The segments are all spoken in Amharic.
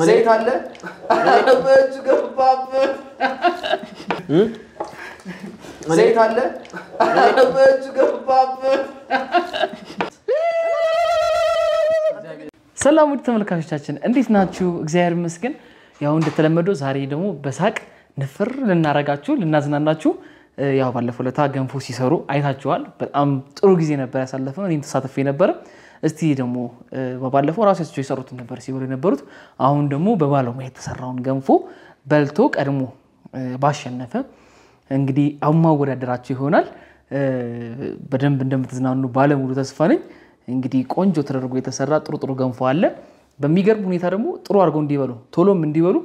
ዘይት አለ በእጅ ገባብህ። ዘይት አለ በእጅ ገባብህ። ሰላም ውድ ተመልካቾቻችን እንዴት ናችሁ? እግዚአብሔር ይመስገን። ያው እንደተለመደው ዛሬ ደግሞ በሳቅ ንፍር ልናረጋችሁ ልናዝናናችሁ ያው ባለፈው ለታ ገንፎ ሲሰሩ አይታችኋል። በጣም ጥሩ ጊዜ ነበር ያሳለፍነው። እኔም ተሳትፌ ነበረ። እስቲ ደግሞ እ፣ በባለፈው ራሳቸው የሰሩትን ነበር ሲበሉ የነበሩት። አሁን ደግሞ በባለሙያ የተሰራውን ገንፎ በልቶ ቀድሞ ባሸነፈ እንግዲህ አሁን ማወዳደራቸው ይሆናል። በደንብ እንደምትዝናኑ ባለሙሉ ተስፋ ነኝ። እንግዲህ ቆንጆ ተደርጎ የተሰራ ጥሩ ጥሩ ገንፎ አለ። በሚገርም ሁኔታ ደግሞ ጥሩ አድርገው እንዲበሉ ቶሎም እንዲበሉ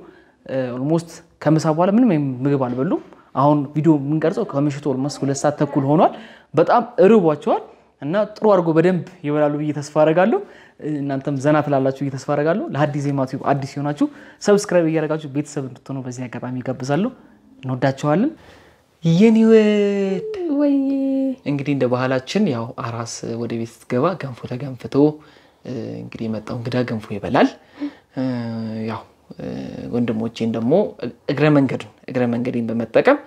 almost ከምሳ በኋላ ምንም ምግብ አልበሉም። አሁን ቪዲዮ የምንቀርጸው ከምሽቱ almost ሁለት ሰዓት ተኩል ሆኗል። በጣም እርቧቸዋል እና ጥሩ አድርጎ በደንብ ይበላሉ ብዬ ተስፋ አደርጋለሁ። እናንተም ዘና ትላላችሁ ብዬ ተስፋ አደርጋለሁ። ለአዲስ ዜማ ቲዩብ አዲስ የሆናችሁ subscribe እያደረጋችሁ ቤተሰብ እንድትሆኑ በዚህ አጋጣሚ ይጋብዛለሁ። እንወዳችኋለን። የኔ ወይ እንግዲህ እንደ ባህላችን ያው አራስ ወደ ቤት ስትገባ ገንፎ ተገንፍቶ እንግዲህ የመጣው እንግዳ ገንፎ ይበላል። ያው ወንድሞቼን ደግሞ እግረ መንገዱን እግረ መንገዴን በመጠቀም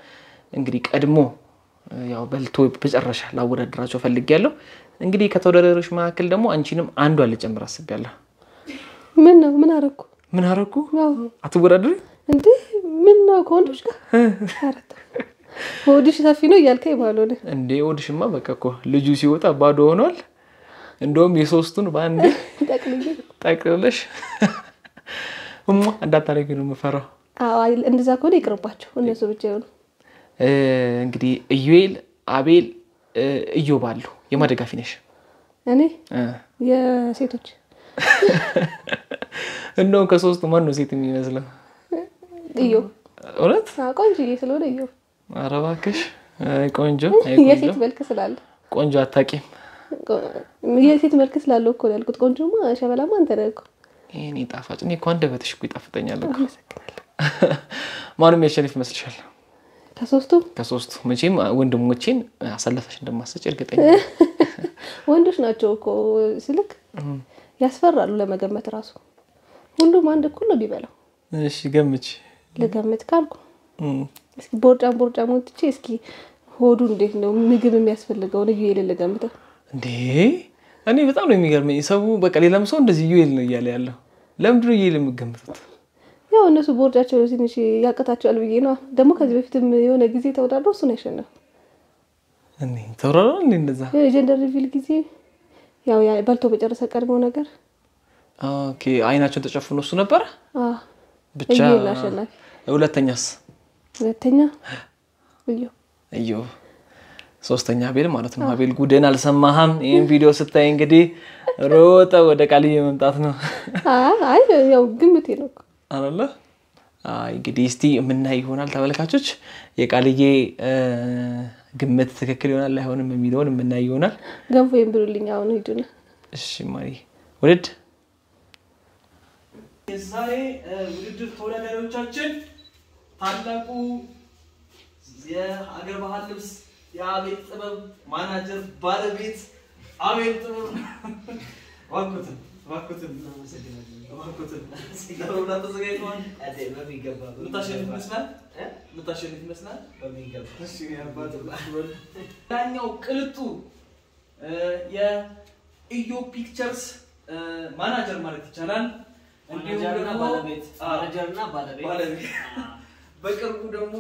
እንግዲህ ቀድሞ ያው በልቶ በጨረሻ ላወዳደራቸው ፈልጌያለሁ። እንግዲህ ከተወዳዳሪዎች መካከል ደግሞ አንቺንም አንዷን ልጨምር አስቤያለሁ። ምን ነው ምን አረኩ? ምን አረኩ? አትወዳደሪ? እንዴ ምን ነው ከወንዶች ጋር ሆድሽ ሰፊ ነው እያልከኝ ባልሆነ እንዴ ወድሽማ በቃ እኮ ልጁ ሲወጣ ባዶ ሆኗል። እንደውም የሶስቱን በአንድ ጠቅልለሽ እማ እንዳታደርጊ ነው የምፈራው። እንደዛ ከሆነ ይቅርባቸው እነሱ ብቻ ይሆኑ። እንግዲህ ኢዩኤል፣ አቤል፣ እ፣ ኢዮብ አሉ። የማን ደጋፊ ነሽ? እኔ የሴቶች እንደውም ከሶስቱ ማን ነው ሴት የሚመስለው? እዮ እውነት? ቆንጆዬ ስለሆነ እዮ ኧረ እባክሽ። ቆንጆ፣ የሴት መልክ ስላለ ቆንጆ አታውቂም። የሴት መልክ ስላለው እኮ ነው ያልኩት። ቆንጆማ ሸበላማ አንተ ነህ እኮ። ይሄኔ ጣፋጭ። እኔ እኮ አንደበትሽ እኮ ይጣፍጠኛል እኮ። ማንም ያሸንፍ ይመስልሻል? ከሶስቱ ከሶስቱ መቼም ወንድሞቼን አሳለፈሽ እንደማሰጭ እርግጠኛ ወንዶች ናቸው እኮ ስልክ ያስፈራሉ ለመገመት ራሱ። ሁሉም አንድ እኩል ነው ቢበላው። እሺ ገምች። ልገምት ካልኩ እስኪ ቦርጫም ቦርጫም ወጥቼ እስኪ ሆዱ እንዴት ነው ምግብ የሚያስፈልገውን እዩ የሌለ ገምተው እንዴ እኔ በጣም ነው የሚገርመኝ። ሰው በቃ ሌላም ሰው እንደዚህ ዩኤል ነው እያለ ያለው ለምንድን ነው ዩኤል የምገምቱት? ያው እነሱ ቦርጫቸው ትንሽ ያቅታቸዋል ብዬ ነው። ደግሞ ከዚህ በፊትም የሆነ ጊዜ ተወዳድሮ እሱን ያሸነፍ እንዴ እንደዛ። የ gender reveal ጊዜ ያው በልቶ በጨረሰ ቀድሞ ነገር okay አይናቸውን ተጨፍኖ እሱ ነበረ ብቻ። ሁለተኛስ ሁለተኛ እዩ፣ ሶስተኛ አቤል ማለት ነው። አቤል ጉድን አልሰማህም? ይህን ቪዲዮ ስታይ እንግዲህ ሮጠ ወደ ቃልዬ መምጣት ነው አይ ያው ግምቴ ነው አለ። አይ እንግዲህ እስቲ የምናይ ይሆናል ተመልካቾች። የቃልዬ ግምት ትክክል ይሆናል አይሆንም የሚለውን የምናይ ይሆናል። ገንፎ ብሉልኝ አሁን ሂዱና እሺ ማሪ ውድድ የዛሬ ውድድር ተወዳዳሪዎቻችን ታላቁ የሀገር ባህል ልብስ የአቤል ጥበብ ማናጀር ባለቤት አቤል ጥበብ እባክዎትን እባክዎትን እባክዎትን ለመብላት ተዘጋጅተዋል። የምታሸንፍ ይመስላል የምታሸንፍ ይመስላል። እሺ፣ እኔ አባት በል። ዳኛው ቅልጡ የኢዮ ፒክቸርስ ማናጀር ማለት ይቻላል። እንዲሁም ባለቤት በቅርቡ ደግሞ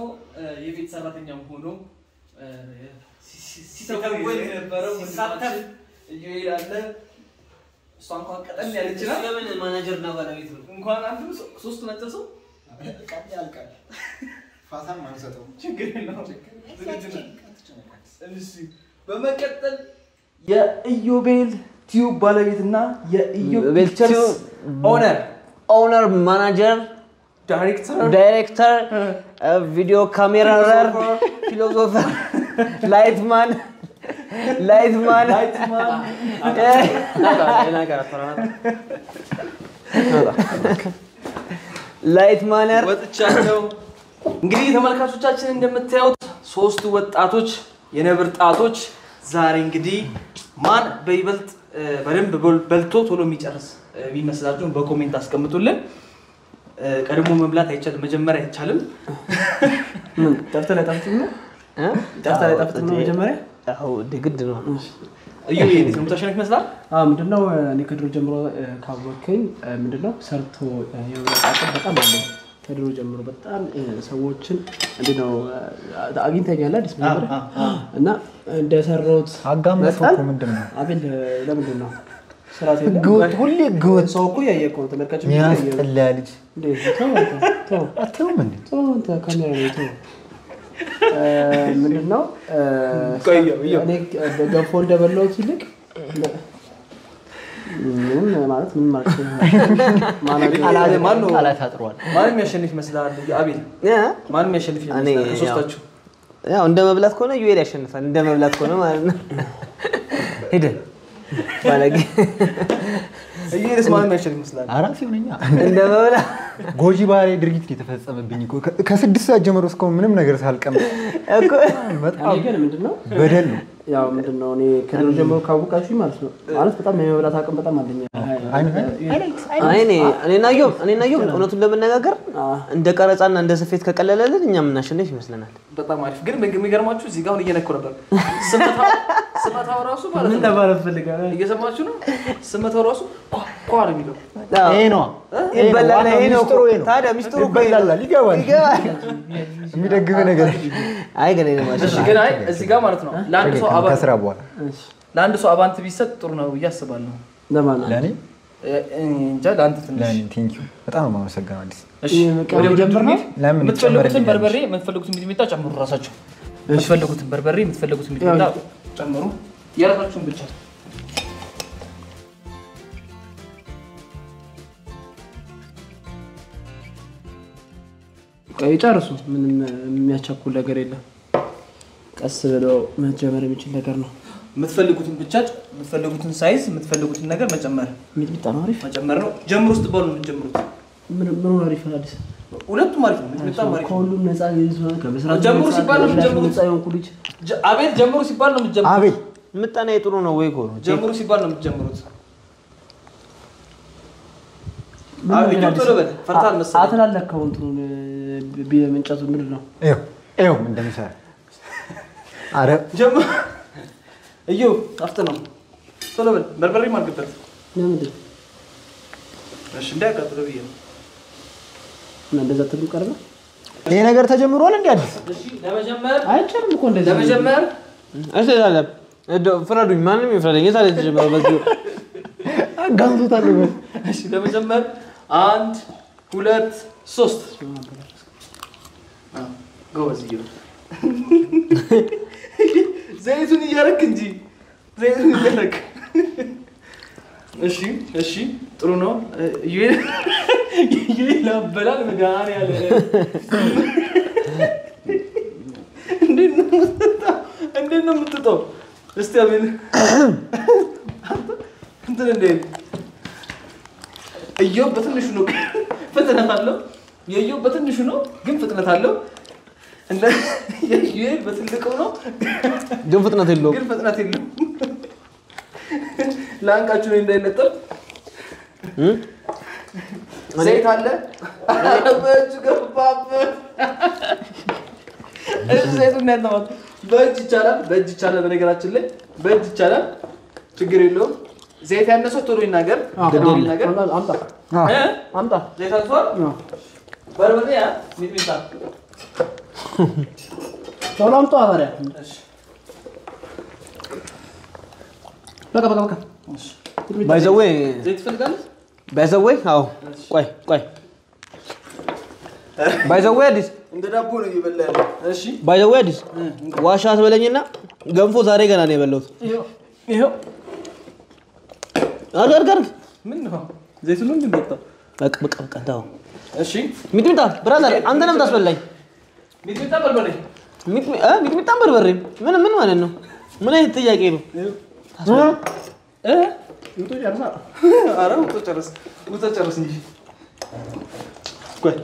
የቤት ሰራተኛም ሆኖ እ፣ ሲ- ሲ- ሲተውን የነበረው ኢዮኤል አለ። እሷ እንኳን ቀጠን ያለች ናት። ለምን ማናጀር እና ባለቤት ነው? እንኳን አንዱ ሶ- ሶስቱ ናቸው ሰው ቀጥ ያልቃል። ፋታም አንሰጠውም። ችግር የለውም። በመቀጠል የኢዮቤል ቲዩብ ባለቤትና የኢዮብ ኢዮቤል ፒክቸርስ ቲዩብ owner owner፣ manager፣ director director፣ video ካሜራረር፣ philosopher፣ lightman lightman lightman lightmaner ወጥቻለሁ። እንግዲህ ተመልካቾቻችን እንደምታዩት ሶስቱ ወጣቶች የነብር ጣቶች ዛሬ እንግዲህ ማን በይበልጥ በደንብ በል- በልቶ ቶሎ የሚጨርስ እ፣ ቢመስላችሁም በ comment አስቀምጡልን። ቀድሞ መብላት አይቻልም፣ መጀመሪያ አይቻልም። ጠፍተህ ላይ ጣፍጥ ነው? ጠፍተህ ላይ ጣፍጥ ነው መጀመሪያ ግድ ነው። እዩ እንዴት ነው የምታሸንፍ ይመስላል? ምንድነው እኔ ከድሮ ጀምሮ እ፣ ምንድነው ሰርቶ አቅም በጣም አለኝ። ከድሮ ጀምሮ በጣም ሰዎችን እንዴት ነው እ፣ አግኝተኛል አዲስ እና እንደሰራሁት ምንድን ነው? አቤል ለምንድን ነው ሁሌ ህገወጥ ሰው እኮ ነው ተመልካች ነው። የሚያስጠላ ልጅ ተው አንተ፣ ተው አትተውም እንዴ? ተው ካሜራ ተው። እ፣ ምንድን ነው ገንፎ እንደበላሁት ይልቅ ምንም ማለት ምን ማለት ቃላት አጥሯል። ማን የሚያሸንፍ ይመስላል? አቤል እ? ማን የሚያሸንፍ እኔ ይመስላል? ከሶስታችሁ ያው እንደ መብላት ከሆነ ዩኤል ያሸንፋል። እንደ መብላት ከሆነ ማለት ነው። ሂድ ባለጌ። እየሄደስ ማን የሚያሸንፍ ይመስላል? አራፊ ሆነኛ እንደ መብላት ጎጂ ባህሪ ድርጊት የተፈጸመብኝ እኮ ከስድስት ሰዓት ጀምሮ እስካሁን ምንም ነገር እኮ በጣም ነው በደል ነው። ያው ምንድን ነው እኔ ከድሮ ጀምሮ ካወቃችሁኝ ማለት ነው ማለት በጣም የመብላት አቅም በጣም አለኝ። አይን አይ እኔ እኔና ዮብ እውነቱን ለመነጋገር እንደ ቀረጻና እንደ ስፌት ከቀለለልን እኛ የምናሸንፍ ይመስለናል። በጣም አሪፍ ግን የሚገርማችሁ እዚህ ጋር አሁን እየነኩ ነበር። ስመታው ስመታው ራሱ ማለት ነው እየሰማችሁ ነው። ስመታው ራሱ ኳ ኳ ነው የሚለው። ይሄ ነዋ ይበላል። ይሄ ነው ሚስጥሩ ይሄ ነው። ታዲያ ሚስጥሩ እኮ ነው። ይበላል፣ ይገባል። የሚደግፍ ነገር አይ ግን እኔ እሺ ማሸነፍ ግን አይ እዚህ ጋር ማለት ነው ለአንድ ሰው አባ ከስራ በኋላ ለአንድ ሰው አባንት ቢሰጥ ጥሩ ነው ብዬ አስባለሁ። ለማን ነው? ለእኔ እንጃ ለአንተ ትንሽ በጣም የማመሰግነው አዲስ እሺ ጀምር ነው? የምትፈልጉትን በርበሬ የምትፈልጉትን ሚጥሚጣ ጨምሩ። ራሳቸው የምትፈልጉትን በርበሬ የምትፈልጉትን ሚጥሚጣ ጨምሩ። የራሳችሁን ብቻ ቆይ ጨርሱ። ምንም የሚያቻኩል ነገር የለም። ቀስ ብለው መጀመር የሚችል ነገር ነው። የምትፈልጉትን ብቻ የምትፈልጉትን ሳይዝ የምትፈልጉትን ነገር መጨመር ሚጥሚጣ ነው አሪፍ። መጨመር ነው። ጀምሩ ውስጥ ባሉ ነው የምትጀምሩት። ምን አሪፍ ነው አዲስ ሁለቱም አሪፍ ነው። ሚጥሚጣም አሪፍ ከሁሉም ነፃ ጀምሩ ሲባል ነው የምትጀምሩት። አቤት ጀምሩ ሲባል ነው የምትጀምሩት። አቤል ምጣኔ ጥሩ ነው ወይ ነው። ጀምሩ ሲባል ነው የምትጀምሩት። አዲስ? ቶሎ በል ፈርታል መሰለኝ። አትላለከው እንትኑን እንጨቱ ምንድን ነው? ይኸው እንደሚሰራ አረ ጀምሩ እዩ አፍጥ ነው። ቶሎ በል በርበሬ ማርግበት። ለምንድን? እሺ እንዳያቃጥለው ብዬ ነው። እና እንደዛ ትልም ቀርበ? ይሄ ነገር ተጀምሯል እንዴ አዲስ? እሺ ለመጀመር አይቻልም እኮ እንደዚህ ለመጀመር እሺ እንደው ፍረዱኝ፣ ማንም ይፍረደኝ። የተጀመረው በዚህ አጋንቶታል በል እሺ ለመጀመር አንድ ሁለት ሶስት ጎበዝ ዘይቱን እያረክ እንጂ ዘይቱን እያረክ። እሺ እሺ ጥሩ ነው። ይላበላል መድኃኒዓለም። እንዴት ነው የምትጠጣው? እስቲ አቤል። እንትን እንዴት? እዮብ በትንሹ ነው። ፍጥነት አለው? የእዮብ በትንሹ ነው ግን ፍጥነት አለው የዩኤል በትልቁ ነው። ግን ፍጥነት የለውም። ግን ፍጥነት የለውም። ለአንቃችሁ ላይ እንዳይነጠል እም? ዘይት አለ? በእጅ ገባበት። እሺ ዘይቱን ያልተማት በእጅ ይቻላል በእጅ ይቻላል። በነገራችን ላይ በእጅ ይቻላል። ችግር የለውም። ዘይት ያነሰው ቶሎ ይናገር አምጣ እ? አምጣ። ዘይት አንሷል በርበሬ ያ? ሚጥሚጣ ቶሎ አምጣ ታዲያ በቃ በቃ በቃ by the way ዘይት ትፈልጋለህ by the way አዎ፣ ቆይ ቆይ by the way አዲስ እንደ ዳቦ ነው እየበላ ያለው እሺ by the way አዲስ ዋሻ አትበለኝና ገንፎ ዛሬ ገና ነው የበላሁት። ይኸው አድርግ አድርግ አድርግ። ምን ነው ዘይቱን ነው እንደምጠጣው በቃ በቃ በቃ ተው። እሺ ሚጥሚጣ brother፣ አንተ ነው የምታስበላኝ። ሚጥሚጣ በርበሬ? ምን ምን ማለት ነው? ምን አይነት ጥያቄ ነው? ጨርሳ ኧረ ውጦ ጨርስ ውጦ ጨርስ እንጂ። ቆይ።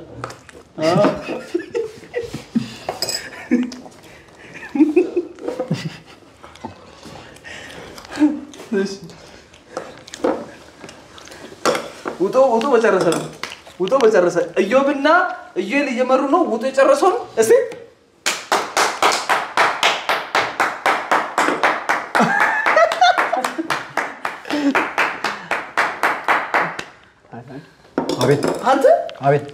አዎ እሺ በጨረሰ ነው። ውጦ በጨረሰ እዮብና እዩኤል እየመሩ ነው። ውጦ የጨረሰው ነው። እስቲ አቤት አንተ አቤት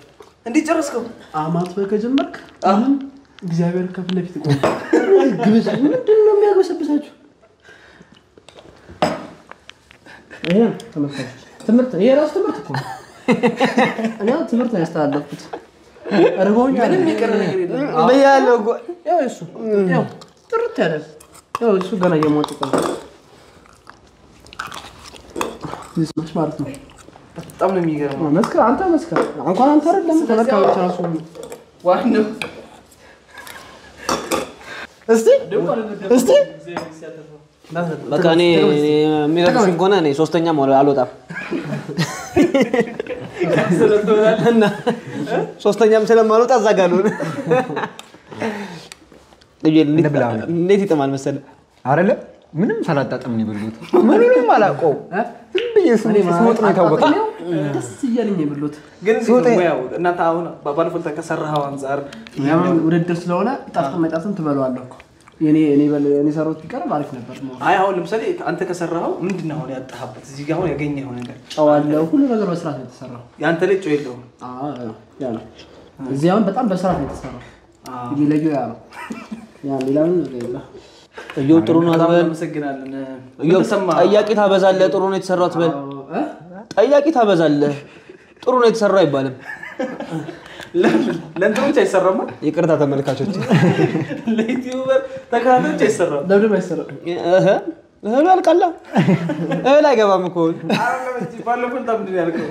እንዴት ጨረስከው? አማት ከጀመርክ አሁን እግዚአብሔር ከፊት ለፊት ቆሞ ግብስ ምንድን ነው የሚያግበሰብሳችሁ? ይሄ ትምህርት ይሄ ራሱ ትምህርት እኮ ነው። እኔ ትምህርት ነው ያስተላለፍኩት። እርቦኛል። ምንም የቀረ ነገር የለም። ብያለሁ እኮ። ያው እሱ ያው ጥርት ያለ ያው እሱ ገና እየሟጠጠ ነው። ይስማሽ ማለት ነው። በጣም ነው የሚገርመው። መስከር አንተ መስከር እንኳን አንተ አይደለም ተመልካቾች ራሱ ዋናው እስቲ እስቲ በቃ እኔ እኔ የሚረዱሽኝ ከሆነ እኔ ሶስተኛም አል- አልወጣም ሶስተኛም ስለማልወጣ እዛ ጋር ልሆን። እንዴት- ይጥማል መሰለህ? አይደለ ምንም ሳላጣጥም ነው የበሉት። ምንም አላውቀውም። ዝም ብዬ ስወጥ ነው የታወቀ። ደስ እያለኝ የበሉት ግን? እናንተ አሁን ባለፈው ከሰራኸው አንጻር ያው ውድድር ስለሆነ ጣፍጥም አይጣፍጥም ትበለዋለህ እኮ የኔ እኔ በል- እኔ ሰራሁት ቢቀርብ አሪፍ ነበር። አይ አሁን ለምሳሌ አንተ ከሰራኸው ምንድን ነው አሁን ያጣህበት? እዚህ ጋር አሁን ያገኘኸው ነገር ጨው አለው ሁሉ ነገር በስርዓት ነው የተሰራው። የአንተ ላይ ጨው የለውም። አዎ ያ ነው። እዚህ አሁን በጣም በስርዓት ነው የተሰራው። የሚለየው ያ ነው። ያ ሌላውን ነገር የለም። እዮብ ጥሩ ነው አትበል። ምን ተሰማህ? ጠያቂ ታበዛለህ። ጥሩ ነው የተሰራው አትበል። እ? ጠያቂ ታበዛለህ። ጥሩ ነው የተሰራው አይባልም። ለእንትኖች አይሰራማ? ይቅርታ ተመልካቾች። ለዩቲዩበር ተከታታዮች አይሰራም። ለምንድን ነው አይሰራም? እህ እህሉ ያልቃላ። እህል አይገባም እኮ ባለፈው በጣም ምንድን ያልከው?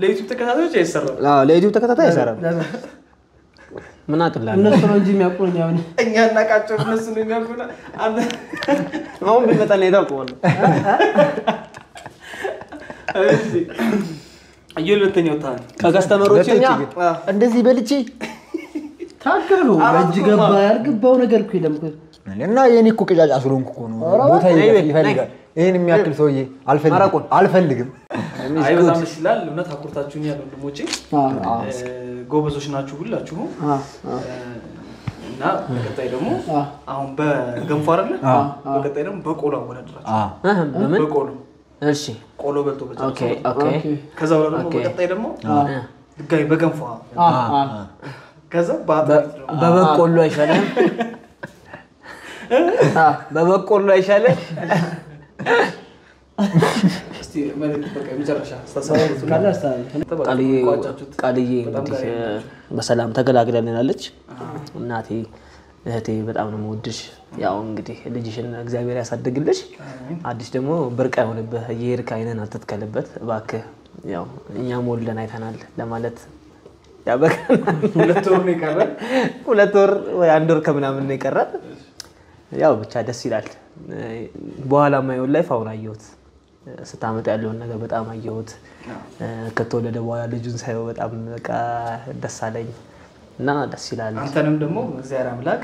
ለዩቲዩብ ተከታታዮች አይሰራም። አዎ፣ ለዩቲዩብ ተከታታይ አይሰራም።? ምን አቅላለሁ? እነሱ ነው እንጂ የሚያውቁን እኛ እናቃቸው እነሱ ነው የሚያውቁና አንተ አሁን ቢመጣ ነው የታውቀዋለሁ። እሺ እየል ከከስተመሮች ሁለተኛ ውጭ እንደዚህ በልቼ ታገሉ በእጅ ገባ ያልገባው ነገር እኮ የለም እኮ። እና የኔ እኮ ቅጫጫ ስለሆንኩ እኮ ነው። ቦታ ይፈልጋል። ይህን የሚያክል ሰውዬ አልፈልግም አይ በጣም ደስ ይላል። እውነት አኩርታችሁኛል ወንድሞቼ። አዎ፣ አዎ፣ እ፣ ጎበዞች ናችሁ ሁላችሁም። እና በቀጣይ ደግሞ አሁን በገንፎ አይደለ? አዎ። በቀጣይ ደግሞ በቆሎ አወዳድራችሁ። በቆሎ እሺ። ቆሎ በልቶ ከዛ በኋላ ደግሞ በቀጣይ ደግሞ አዎ፣ ድጋሚ በገንፎ ከዛ በበቆሎ አይሻልም? በበቆሎ አይሻልም? ቃልዬ እንግዲህ በሰላም ተገላግለንላለች። እናቴ እህቴ በጣም ነው የምወድሽ። ያው እንግዲህ ልጅሽን እግዚአብሔር ያሳድግልሽ። አዲስ ደግሞ ብርቅ አይሆንብህ፣ እየሄድክ አይነን አትትከልበት እባክህ። ያው እኛም ወልደን አይተናል ለማለት ያበቃናል። ሁለት ወር ወይ አንድ ወር ከምናምን ነው የቀረን። ያው ብቻ ደስ ይላል። በኋላ ማየውን life አሁን አየሁት። ስታመጣ ያለውን ነገር በጣም አየሁት። ከተወለደ በኋላ ልጁን ሳየው በጣም በቃ ደስ አለኝ እና ደስ ይላል። አንተንም ደግሞ እግዚአብሔር አምላክ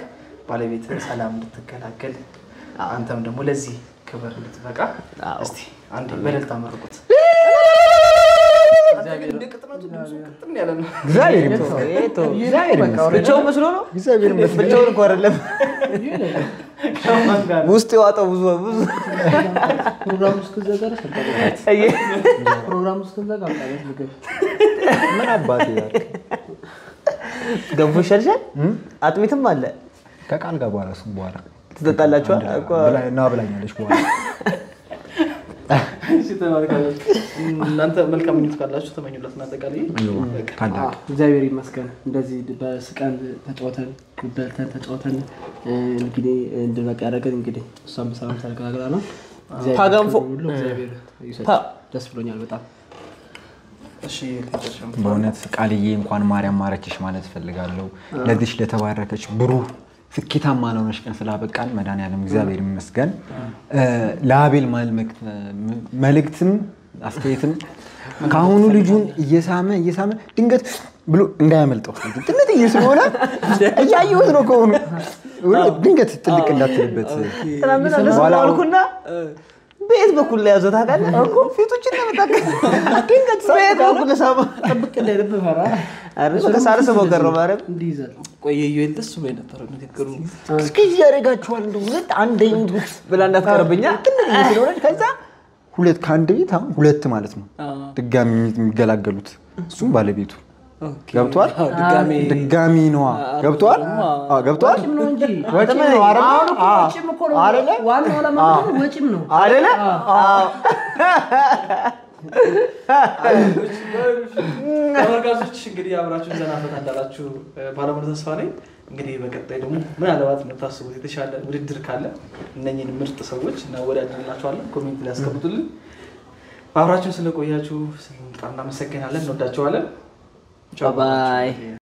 ባለቤት ሰላም እንድትገላገል አንተም ደግሞ ለዚህ ክብር እንድትበቃ አዎ። እስቲ አንድ በደልታ መርቁት። ብቻውን እኮ አይደለም? ውስጥ የዋጠው ብዙ ብዙ ፕሮግራሙ እስክዘጋ ምን አባቴ ያልክ? ገንፎ ይሻልሻል። አጥሚትም አለ። ከቃል ጋር በኋላ እሱም በኋላ ትጠጣላችኋል እና ብላኛለች በኋላ። እሺ ተመልካቾች እናንተ መልካም ምኞት ካላችሁ ተመኙላት። እናጠቃላይ ካለ አዎ፣ እግዚአብሔር ይመስገን። እንደዚህ በስቀን ተጫወተን በልተን ተጫወተን እንግዲህ እንድንበቃ ያደረገን እንግዲህ እሷን በሰላም ተገላግላ ነው። ታ- ደስ ብሎኛል በጣም በእውነት ቃልዬ እንኳን ማርያም ማረችሽ ማለት እፈልጋለሁ። ለዚች ለተባረከች ብሩህ ስኬታማ ለሆነች ቀን ስላበቃን መድኃኒዓለም እግዚአብሔር ይመስገን። ለአቤል መልእክትም አስተያየትም ከአሁኑ ልጁን እየሳመ እየሳመ ድንገት ብሎ እንዳያመልጠው ትንጥዬ ስለሆነ እያየሁት ነው። ከሆኑ ድንገት ጥልቅ እንዳትልበት በየት በኩል ላይ ያዘው ታውቃለህ? ፊቶችን ለመታቀል ድንገት በየት በኩል ፈራ። ሳልስበው ቀረው ንግግሩ ብላ እንዳትቀርብኛ ስለሆነች ከዛ ሁለት ከአንድ ቤት አሁን ሁለት ማለት ነው። ድጋሚ የሚገላገሉት እሱም ባለቤቱ ገብቷል። ድጋሜ ድጋሚ ነዋ ገብቷል። አዎ፣ ገብቷል። ወጪም ነው እንጂ ወጪም ነው አይደለ? አሁን እኮ አዎ። ወጪም እኮ ነው። አይደለ? ዋናው ዓላማ ምንድን ነው? ወጪም ነው። አደለ ተመልካቾች እንግዲህ አብራችሁ ዘና ፈታ እንዳላችሁ ባለሙሉ ተስፋ ነኝ። እንግዲህ በቀጣይ ደግሞ ምናልባት የምታስቡት የተሻለ ውድድር ካለ እነኝህን ምርጥ ሰዎች እናወዳድርላችኋለን። comment ላይ ያስቀምጡልን። አብራችሁን ስለቆያችሁ በጣም እናመሰግናለን። እንወዳችኋለን። bye